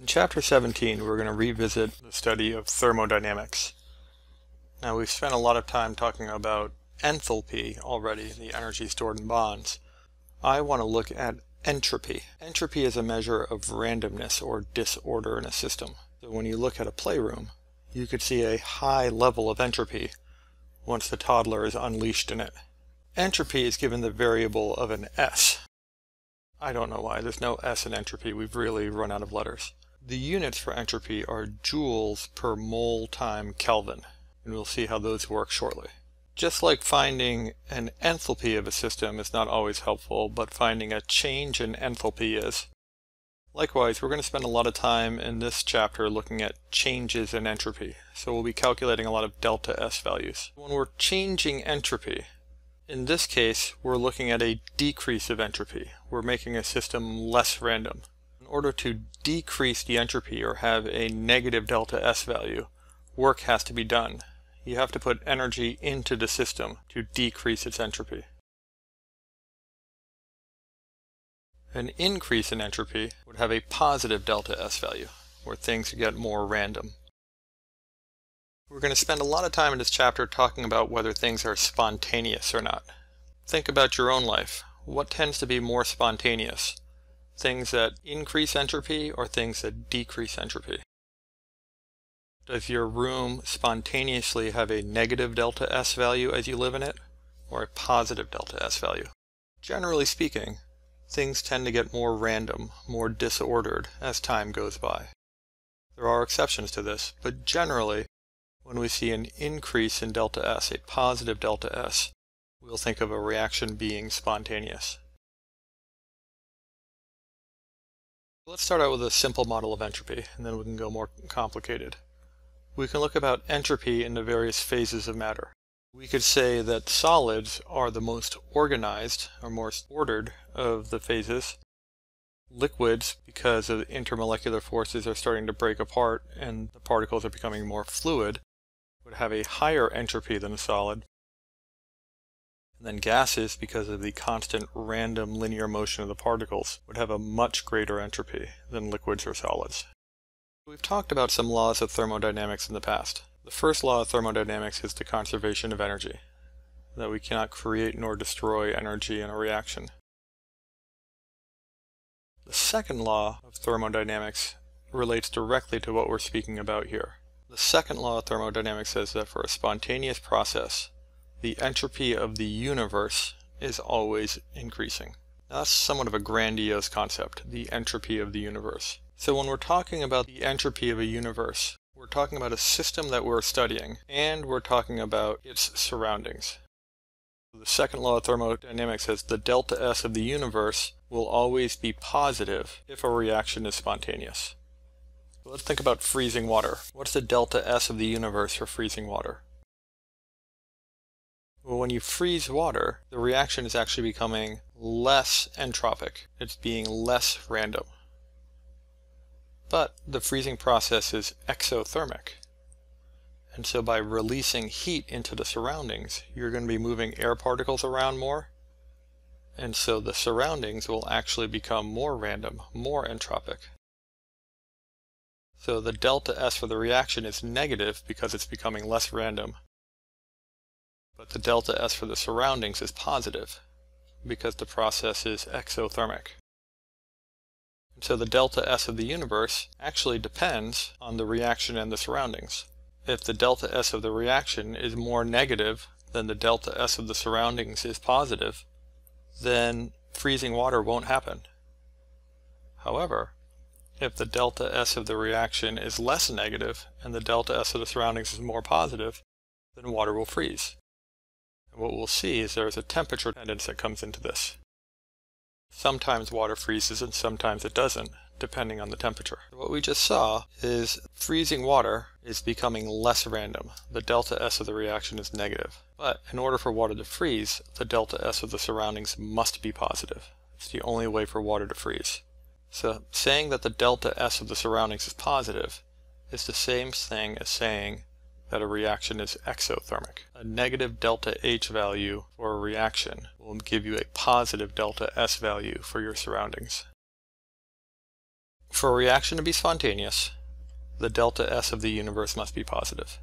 In Chapter 17, we're going to revisit the study of thermodynamics. Now, we've spent a lot of time talking about enthalpy already, the energy stored in bonds. I want to look at entropy. Entropy is a measure of randomness or disorder in a system. So when you look at a playroom, you could see a high level of entropy once the toddler is unleashed in it. Entropy is given the variable of an S. I don't know why, there's no S in entropy, we've really run out of letters. The units for entropy are joules per mole time Kelvin, and we'll see how those work shortly. Just like finding an enthalpy of a system is not always helpful, but finding a change in enthalpy is. Likewise, we're going to spend a lot of time in this chapter looking at changes in entropy, so we'll be calculating a lot of delta S values. When we're changing entropy, in this case, we're looking at a decrease of entropy. We're making a system less random order to decrease the entropy or have a negative delta S value, work has to be done. You have to put energy into the system to decrease its entropy. An increase in entropy would have a positive delta S value, where things get more random. We're going to spend a lot of time in this chapter talking about whether things are spontaneous or not. Think about your own life. What tends to be more spontaneous? Things that increase entropy or things that decrease entropy? Does your room spontaneously have a negative delta S value as you live in it, or a positive delta S value? Generally speaking, things tend to get more random, more disordered as time goes by. There are exceptions to this, but generally, when we see an increase in delta S, a positive delta S, we'll think of a reaction being spontaneous. Let's start out with a simple model of entropy, and then we can go more complicated. We can look about entropy in the various phases of matter. We could say that solids are the most organized, or most ordered, of the phases. Liquids, because of intermolecular forces, are starting to break apart and the particles are becoming more fluid, would have a higher entropy than a solid. And then gases, because of the constant random linear motion of the particles, would have a much greater entropy than liquids or solids. We've talked about some laws of thermodynamics in the past. The first law of thermodynamics is the conservation of energy, that we cannot create nor destroy energy in a reaction. The second law of thermodynamics relates directly to what we're speaking about here. The second law of thermodynamics says that for a spontaneous process, the entropy of the universe is always increasing. Now, that's somewhat of a grandiose concept, the entropy of the universe. So when we're talking about the entropy of a universe, we're talking about a system that we're studying, and we're talking about its surroundings. The second law of thermodynamics says the delta S of the universe will always be positive if a reaction is spontaneous. Let's think about freezing water. What's the delta S of the universe for freezing water? Well, when you freeze water, the reaction is actually becoming less entropic. It's being less random. But the freezing process is exothermic. And so by releasing heat into the surroundings, you're going to be moving air particles around more. And so the surroundings will actually become more random, more entropic. So the delta S for the reaction is negative because it's becoming less random but the delta S for the surroundings is positive because the process is exothermic. And so the delta S of the universe actually depends on the reaction and the surroundings. If the delta S of the reaction is more negative than the delta S of the surroundings is positive, then freezing water won't happen. However, if the delta S of the reaction is less negative and the delta S of the surroundings is more positive, then water will freeze. What we'll see is there is a temperature dependence that comes into this. Sometimes water freezes and sometimes it doesn't, depending on the temperature. What we just saw is freezing water is becoming less random. The delta S of the reaction is negative. But in order for water to freeze, the delta S of the surroundings must be positive. It's the only way for water to freeze. So saying that the delta S of the surroundings is positive is the same thing as saying that a reaction is exothermic. A negative delta H value for a reaction will give you a positive delta S value for your surroundings. For a reaction to be spontaneous, the delta S of the universe must be positive.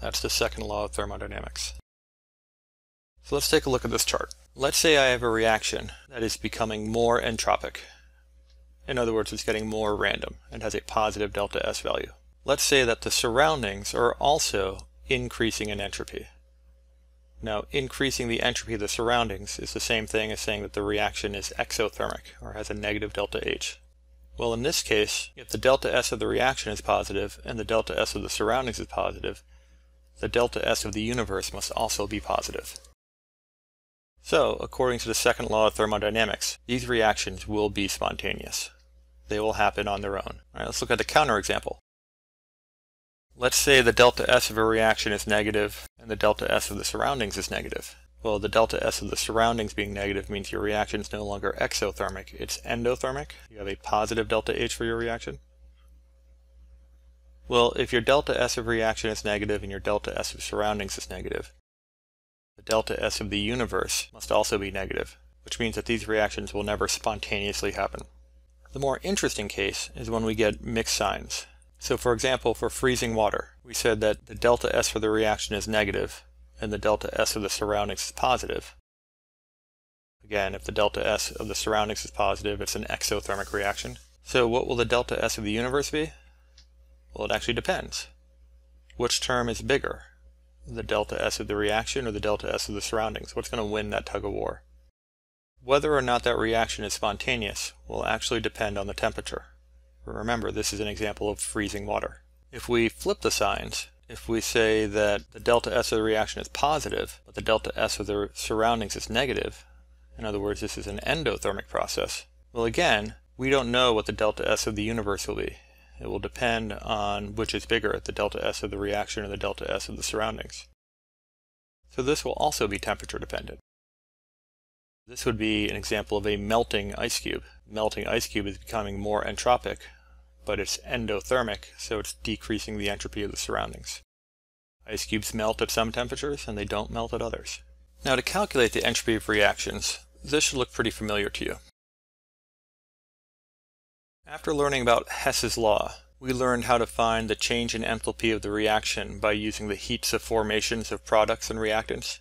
That's the second law of thermodynamics. So let's take a look at this chart. Let's say I have a reaction that is becoming more entropic. In other words, it's getting more random and has a positive delta S value. Let's say that the surroundings are also increasing in entropy. Now, increasing the entropy of the surroundings is the same thing as saying that the reaction is exothermic, or has a negative delta H. Well, in this case, if the delta S of the reaction is positive and the delta S of the surroundings is positive, the delta S of the universe must also be positive. So, according to the second law of thermodynamics, these reactions will be spontaneous. They will happen on their own. All right, let's look at the counterexample. Let's say the delta S of a reaction is negative and the delta S of the surroundings is negative. Well, the delta S of the surroundings being negative means your reaction is no longer exothermic, it's endothermic. You have a positive delta H for your reaction. Well, if your delta S of reaction is negative and your delta S of surroundings is negative, the delta S of the universe must also be negative, which means that these reactions will never spontaneously happen. The more interesting case is when we get mixed signs. So for example, for freezing water, we said that the delta S for the reaction is negative, and the delta S of the surroundings is positive. Again, if the delta S of the surroundings is positive, it's an exothermic reaction. So what will the delta S of the universe be? Well, it actually depends. Which term is bigger? The delta S of the reaction or the delta S of the surroundings? What's going to win that tug of war? Whether or not that reaction is spontaneous will actually depend on the temperature. Remember, this is an example of freezing water. If we flip the signs, if we say that the delta S of the reaction is positive, but the delta S of the surroundings is negative, in other words, this is an endothermic process, well again, we don't know what the delta S of the universe will be. It will depend on which is bigger, the delta S of the reaction or the delta S of the surroundings. So this will also be temperature dependent. This would be an example of a melting ice cube. Melting ice cube is becoming more entropic, but it's endothermic, so it's decreasing the entropy of the surroundings. Ice cubes melt at some temperatures, and they don't melt at others. Now to calculate the entropy of reactions, this should look pretty familiar to you. After learning about Hess's law, we learned how to find the change in enthalpy of the reaction by using the heats of formations of products and reactants.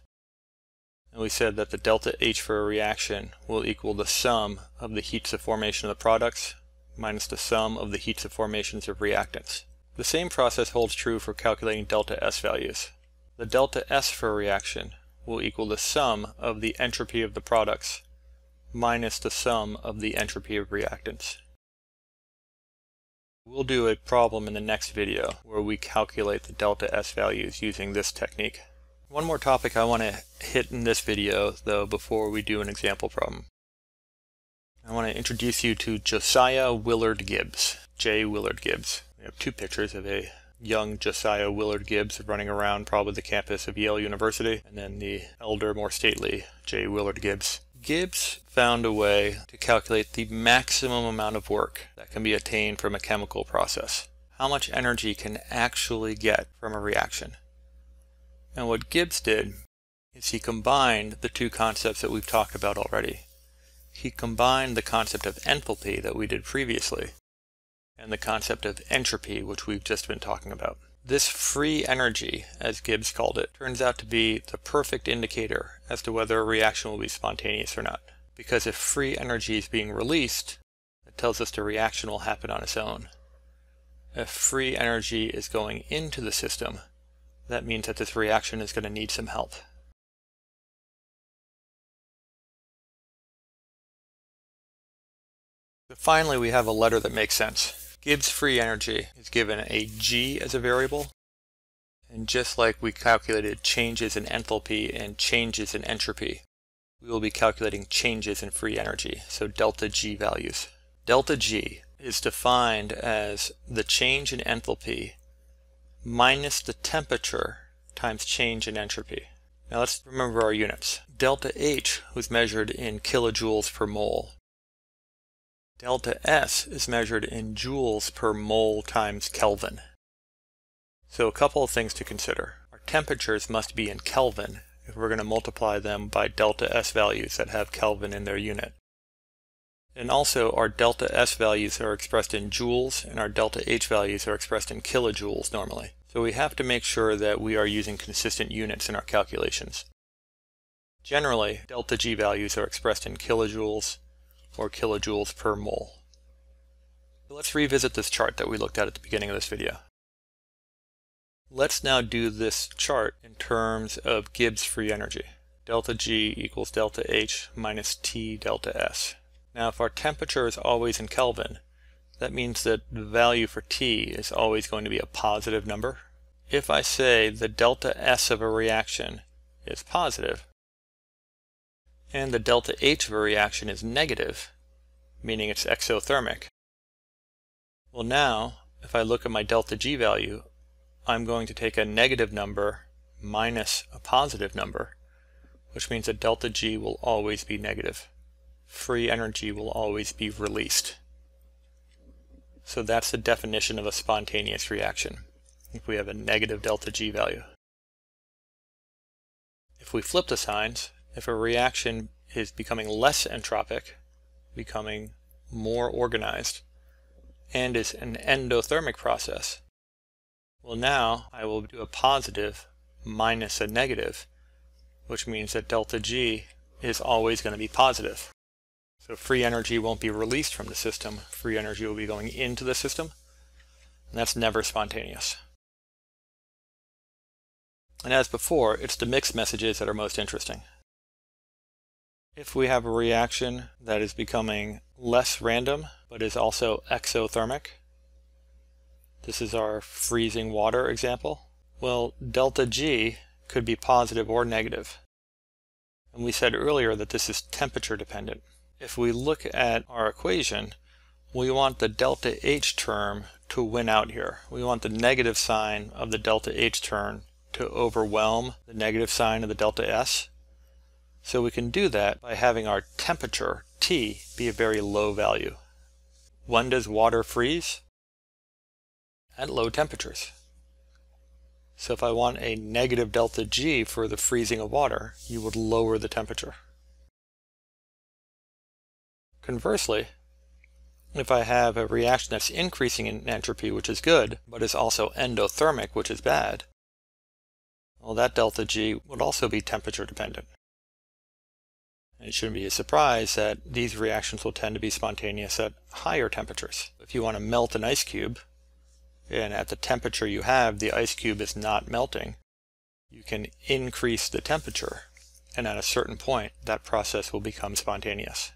And we said that the delta H for a reaction will equal the sum of the heats of formation of the products minus the sum of the heats of formations of reactants. The same process holds true for calculating delta S values. The delta S for a reaction will equal the sum of the entropy of the products minus the sum of the entropy of reactants. We'll do a problem in the next video where we calculate the delta S values using this technique. One more topic I want to hit in this video, though, before we do an example problem. I want to introduce you to Josiah Willard Gibbs, J. Willard Gibbs. We have two pictures of a young Josiah Willard Gibbs running around probably the campus of Yale University, and then the elder, more stately J. Willard Gibbs. Gibbs found a way to calculate the maximum amount of work that can be attained from a chemical process. How much energy can actually get from a reaction. And what Gibbs did is he combined the two concepts that we've talked about already. He combined the concept of enthalpy that we did previously and the concept of entropy, which we've just been talking about. This free energy, as Gibbs called it, turns out to be the perfect indicator as to whether a reaction will be spontaneous or not. Because if free energy is being released, it tells us the reaction will happen on its own. If free energy is going into the system, that means that this reaction is going to need some help. finally, we have a letter that makes sense. Gibbs free energy is given a g as a variable. And just like we calculated changes in enthalpy and changes in entropy, we will be calculating changes in free energy, so delta G values. Delta G is defined as the change in enthalpy minus the temperature times change in entropy. Now let's remember our units. Delta H was measured in kilojoules per mole. Delta S is measured in joules per mole times Kelvin. So a couple of things to consider. Our temperatures must be in Kelvin if we're going to multiply them by delta S values that have Kelvin in their unit. And also our delta S values are expressed in joules and our delta H values are expressed in kilojoules normally. So we have to make sure that we are using consistent units in our calculations. Generally, delta G values are expressed in kilojoules or kilojoules per mole. Let's revisit this chart that we looked at at the beginning of this video. Let's now do this chart in terms of Gibbs free energy. Delta G equals delta H minus T delta S. Now if our temperature is always in Kelvin, that means that the value for T is always going to be a positive number. If I say the delta S of a reaction is positive, and the delta H of a reaction is negative, meaning it's exothermic, well now, if I look at my delta G value, I'm going to take a negative number minus a positive number, which means that delta G will always be negative. Free energy will always be released. So that's the definition of a spontaneous reaction, if we have a negative delta G value. If we flip the signs, if a reaction is becoming less entropic, becoming more organized, and is an endothermic process, well now I will do a positive minus a negative, which means that delta G is always going to be positive. So free energy won't be released from the system, free energy will be going into the system, and that's never spontaneous. And as before, it's the mixed messages that are most interesting. If we have a reaction that is becoming less random, but is also exothermic, this is our freezing water example. Well, delta G could be positive or negative. And we said earlier that this is temperature dependent. If we look at our equation, we want the delta H term to win out here. We want the negative sign of the delta H term to overwhelm the negative sign of the delta S. So we can do that by having our temperature, T, be a very low value. When does water freeze? at low temperatures. So if I want a negative delta G for the freezing of water, you would lower the temperature. Conversely, if I have a reaction that's increasing in entropy, which is good, but is also endothermic, which is bad, well, that delta G would also be temperature dependent. It shouldn't be a surprise that these reactions will tend to be spontaneous at higher temperatures. If you want to melt an ice cube, and at the temperature you have, the ice cube is not melting, you can increase the temperature, and at a certain point, that process will become spontaneous.